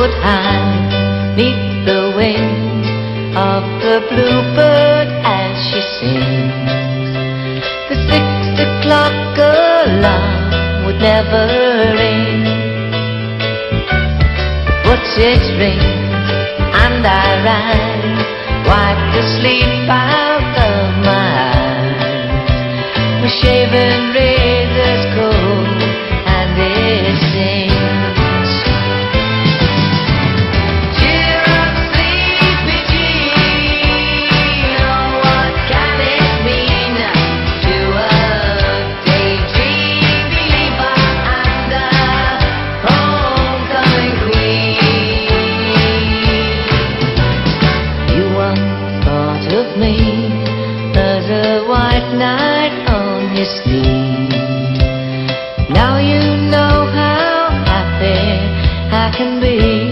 could hide neath the wing of the bluebird as she sings. The six o'clock alarm would never ring, but it rings and I rise, wipe the sleep out of my eyes. Shaven razor's one thought of me as a white knight on his steed. Now you know how happy I can be.